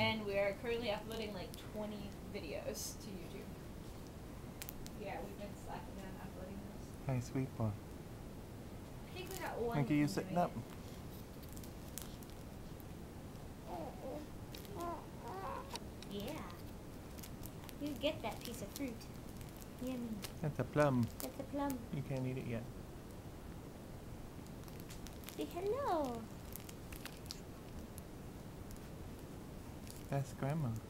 and we are currently uploading like 20 videos to YouTube. Yeah, we've been slacking on uploading those. Hey, sweet boy. I think we got one. Thank you, you sitting up. Yeah. You get that piece of fruit. Yummy. That's a plum. That's a plum. You can't eat it yet. Say hello. That's grandma.